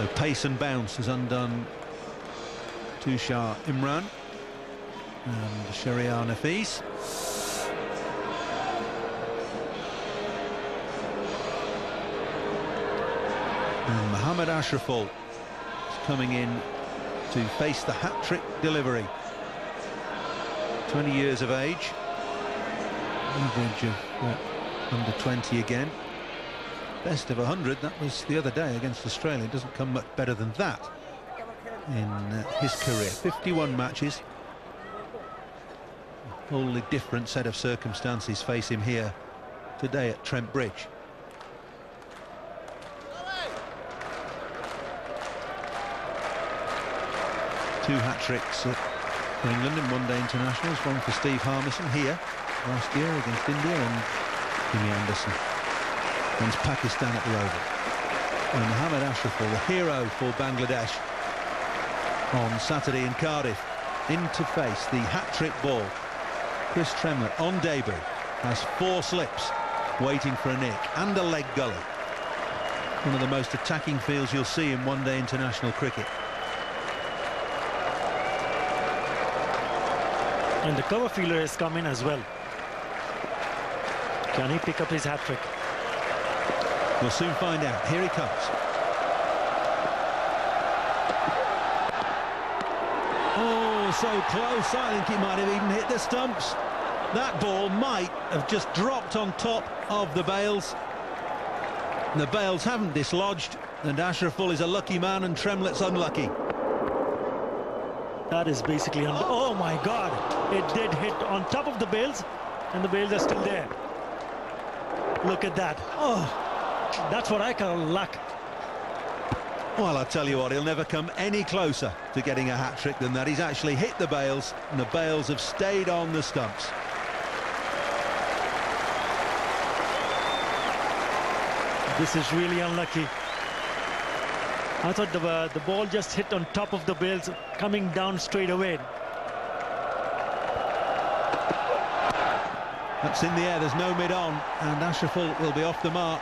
So pace and bounce has undone Tushar Imran and Shahriar Nafees. And Mohammad Ashraful is coming in to face the hat-trick delivery. 20 years of age. Average of uh, under 20 again. Best of 100, that was the other day against Australia. It doesn't come much better than that in uh, his career. 51 matches. A wholly different set of circumstances face him here today at Trent Bridge. Two hat-tricks for England in one-day internationals, one for Steve Harmison here last year against India and Jimmy Anderson against Pakistan at the Oval. And Mohammad Ashraful, the hero for Bangladesh on Saturday in Cardiff, in to face the hat-trick ball. Chris Tremlett on debut has four slips waiting for a nick and a leg gully. One of the most attacking fields you'll see in one-day international cricket. And the cover fielder has come in as well. Can he pick up his hat-trick? We'll soon find out. Here he comes. Oh, so close. I think he might have even hit the stumps. That ball might have just dropped on top of the bails. The bails haven't dislodged, and Ashraful is a lucky man and Tremlett's unlucky. That is basically... Oh, my God. It did hit on top of the bails, and the bails are still there. Look at that. Oh, that's what I call luck. Well, I'll tell you what, he'll never come any closer to getting a hat-trick than that. He's actually hit the bails, and the bails have stayed on the stumps. This is really unlucky. I thought the, uh, the ball just hit on top of the bails, coming down straight away. That's in the air, there's no mid-on, and Ashraful will be off the mark.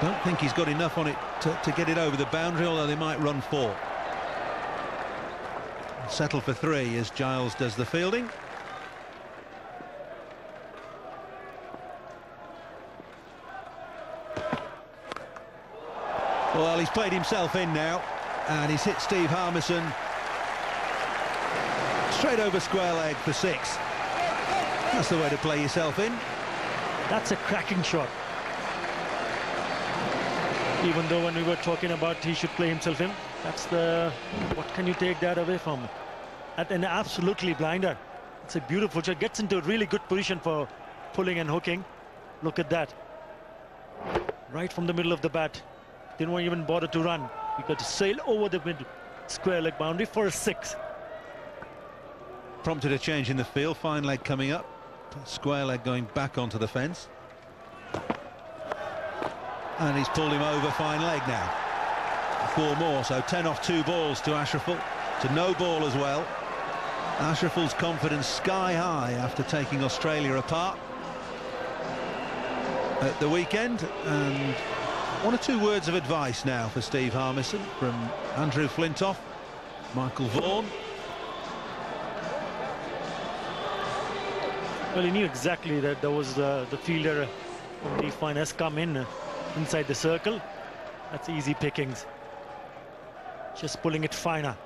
Don't think he's got enough on it to, to get it over the boundary, although they might run four. Settle for three as Giles does the fielding. Well, he's played himself in now, and he's hit Steve Harmison straight over square leg for six. That's the way to play yourself in. That's a cracking shot. Even though when we were talking about he should play himself in, that's the... What can you take that away from? At an absolutely blinder. It's a beautiful shot. Gets into a really good position for pulling and hooking. Look at that. Right from the middle of the bat. Didn't want even bother to run. He got to sail over the mid square leg boundary for a six. Prompted a change in the field. Fine leg coming up. Square leg going back onto the fence. And he's pulled him over fine leg now. Four more, so 10 off two balls to Ashraful. To no ball as well. Ashraful's confidence sky high after taking Australia apart at the weekend. And one or two words of advice now for Steve Harmison from Andrew Flintoff, Michael Vaughan. Well, he knew exactly that there was uh, the fielder from the fine has come in uh, inside the circle. That's easy pickings. Just pulling it finer.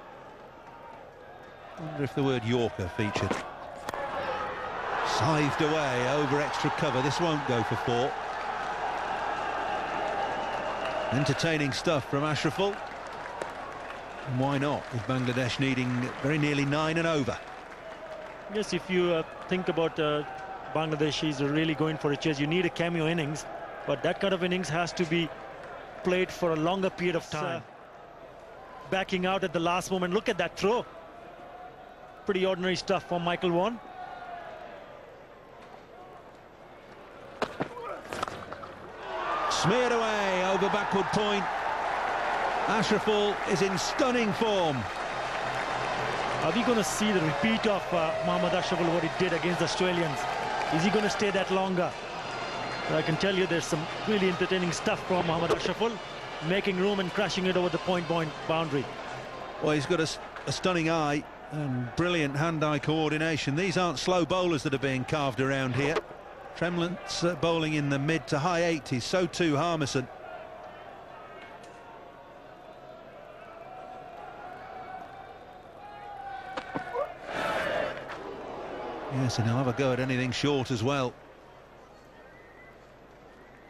wonder if the word Yorker featured. Scythed away over extra cover. This won't go for four. Entertaining stuff from Ashraful. And why not, with Bangladesh needing very nearly nine and over. Yes, if you uh, think about uh, Bangladesh is really going for a chase, you need a cameo innings, but that kind of innings has to be played for a longer period of time. Uh, backing out at the last moment. Look at that throw. Pretty ordinary stuff from Michael Vaughan. Smeared away over backward point. Ashraful is in stunning form. Are we going to see the repeat of uh, Mohammad Ashraful, what he did against the Australians? Is he going to stay that longer? I can tell you there's some really entertaining stuff from Mohammad Ashraful, making room and crashing it over the point point boundary. Well, he's got a, a stunning eye and brilliant hand-eye coordination. These aren't slow bowlers that are being carved around here. Tremlett's uh, bowling in the mid to high 80s, so too Harmison. Yes, and he'll have a go at anything short as well.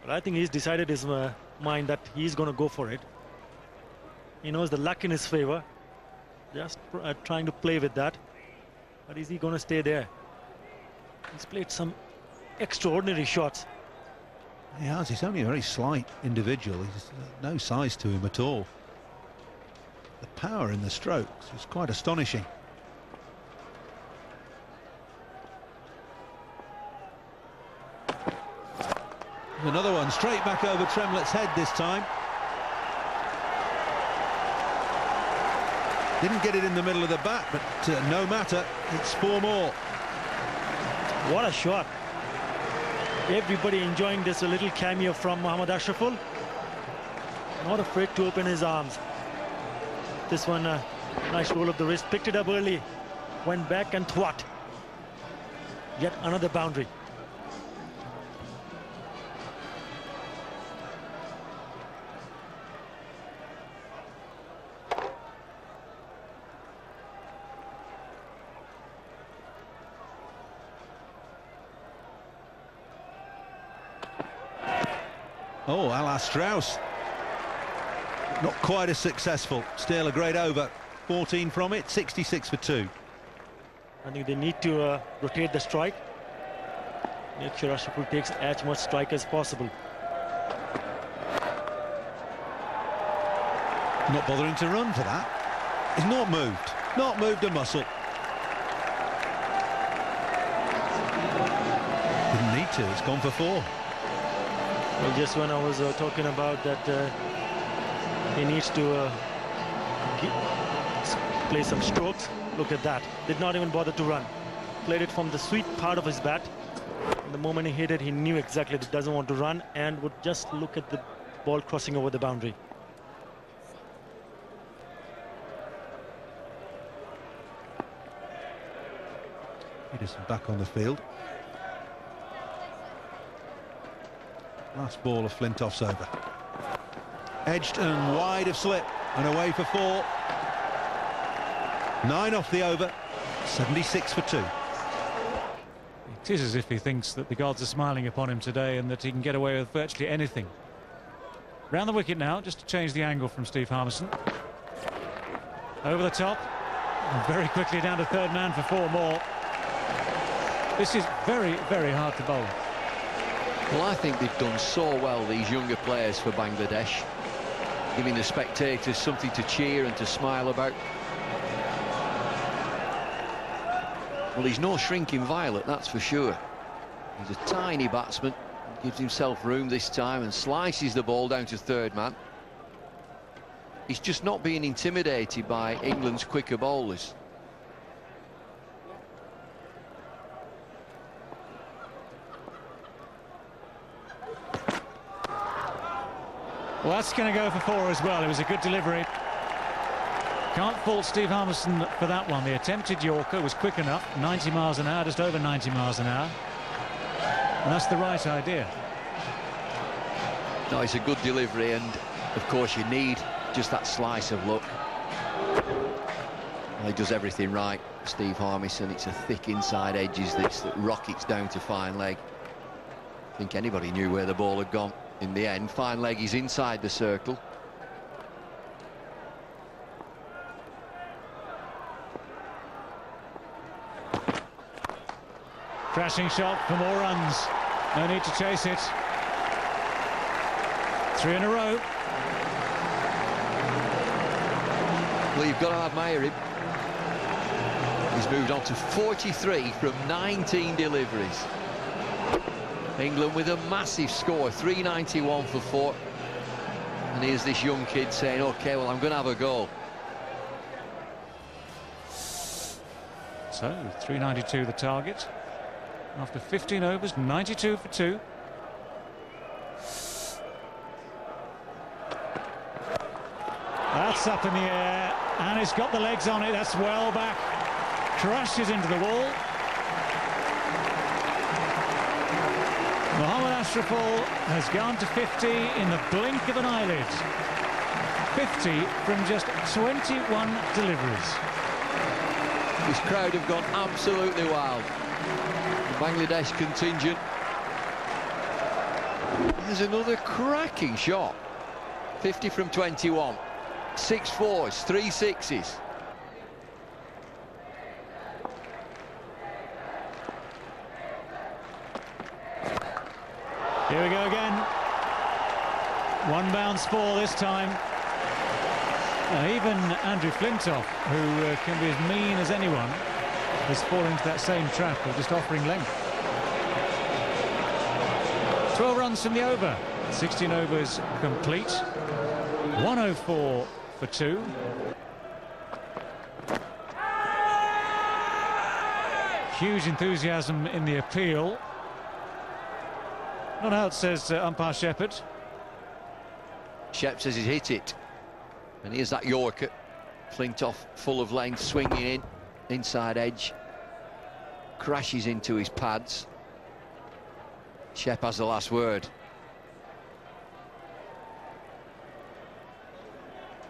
But I think he's decided his uh, mind that he's going to go for it. He knows the luck in his favor. Just uh, trying to play with that. But is he going to stay there? He's played some extraordinary shots. He has. He's only a very slight individual. He's no size to him at all. The power in the strokes is quite astonishing. Another one straight back over Tremlett's head this time. Didn't get it in the middle of the bat, but uh, no matter, it's four more. What a shot. Everybody enjoying this a little cameo from Mohammad Ashraful. Not afraid to open his arms. This one, uh, nice roll of the wrist, picked it up early, went back and thwart. Yet another boundary. Oh, Ala Strauss. Not quite as successful. Still a great over. 14 from it, 66 for two. I think they need to uh, rotate the strike. Make sure Ashraful takes as much strike as possible. Not bothering to run for that. He's not moved. Not moved a muscle. Didn't need to. It's gone for four. Well, just when I was uh, talking about that uh, he needs to uh, play some strokes, look at that. Did not even bother to run. Played it from the sweet part of his bat. And the moment he hit it, he knew exactly that he doesn't want to run and would just look at the ball crossing over the boundary. Pietersen back on the field. Last ball of Flintoff's over. Edged and wide of slip and away for four. Nine off the over, 76 for two. It is as if he thinks that the gods are smiling upon him today and that he can get away with virtually anything. Round the wicket now, just to change the angle from Steve Harmison. Over the top, and very quickly down to third man for four more. This is very, very hard to bowl. Well, I think they've done so well, these younger players for Bangladesh, giving the spectators something to cheer and to smile about. Well, he's no shrinking violet, that's for sure. He's a tiny batsman, gives himself room this time and slices the ball down to third man. He's just not being intimidated by England's quicker bowlers. Well, that's going to go for four as well. It was a good delivery. Can't fault Steve Harmison for that one. The attempted Yorker was quick enough, 90 miles an hour, just over 90 miles an hour. And that's the right idea. No, it's a good delivery, and of course you need just that slice of luck. Well, he does everything right, Steve Harmison. It's a thick inside edges this that rockets down to fine leg. I think anybody knew where the ball had gone in the end. Fine leg is inside the circle. Crashing shot for more runs. No need to chase it. Three in a row. Well, you've got to admire him. He's moved on to 43 from 19 deliveries. England with a massive score, 391 for four. And here's this young kid saying, OK, well, I'm going to have a go. So, 392 the target. After 15 overs, 92 for two. That's up in the air, and it's got the legs on it. That's well back. Crashes into the wall. Ashraful has gone to 50 in the blink of an eyelid. 50 from just 21 deliveries. This crowd have gone absolutely wild. The Bangladesh contingent. There's another cracking shot. 50 from 21. Six fours, three sixes. Here we go again. One bounce ball this time. Even Andrew Flintoff, who uh, can be as mean as anyone, has fallen into that same trap of just offering length. 12 runs from the over. 16 overs complete. 104 for two. Huge enthusiasm in the appeal. Not out, says uh, umpire Shepherd. Shep says he's hit it. And here's that Yorker. Flintoff full of length, swinging in. Inside edge. Crashes into his pads. Shep has the last word.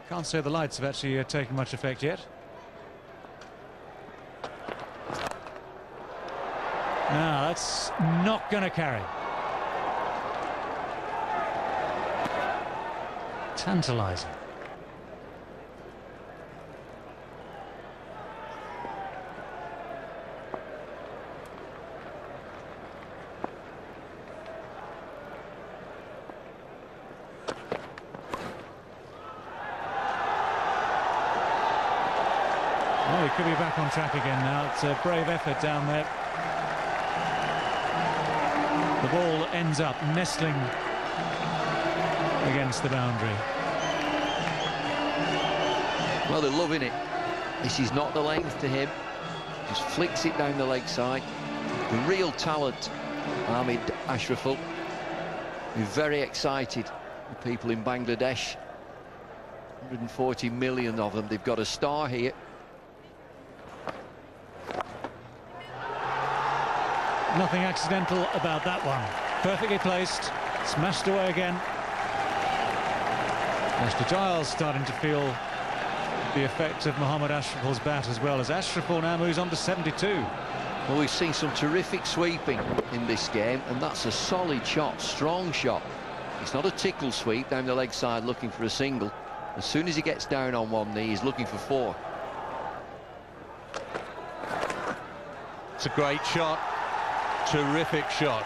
Can't say the lights have actually uh, taken much effect yet. No, that's not going to carry. Tantalising. Well, he could be back on track again now. It's a brave effort down there. The ball ends up nestling against the boundary. Well, they're loving it. This is not the length to him. Just flicks it down the leg side. The real talent, Ahmed Ashraful. We're very excited. The people in Bangladesh, 140 million of them. They've got a star here. Nothing accidental about that one. Perfectly placed, smashed away again. Ashley Giles starting to feel the effect of Mohammad Ashraful's bat as well as Ashraful now moves on to 72. Well, we've seen some terrific sweeping in this game, and that's a solid shot, strong shot. It's not a tickle sweep down the leg side looking for a single. As soon as he gets down on one knee, he's looking for four. It's a great shot. Terrific shot.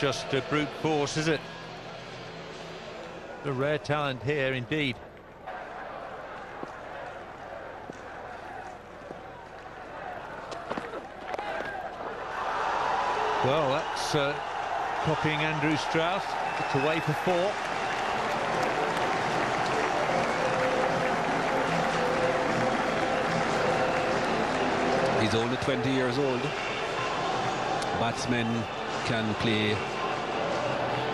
Just uh, brute force, is it? A rare talent here, indeed. Well, that's uh, copying Andrew Strauss. It's away for four. He's only 20 years old. Batsmen can play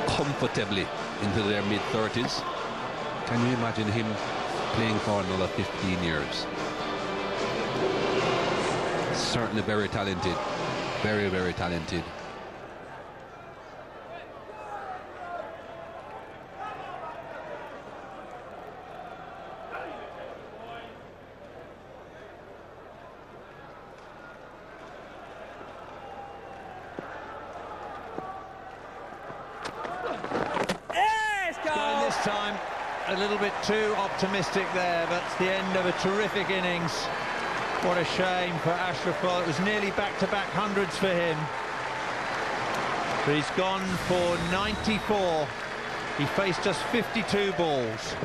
comfortably into their mid-30s. Can you imagine him playing for another 15 years? Certainly very talented. Very, very talented. Going this time a little bit too optimistic there, but it's the end of a terrific innings. What a shame for Ashraful. It was nearly back-to-back hundreds for him. But he's gone for 94. He faced just 52 balls.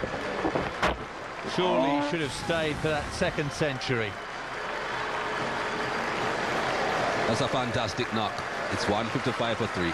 Surely he should have stayed for that second century. That's a fantastic knock. It's 155 for three.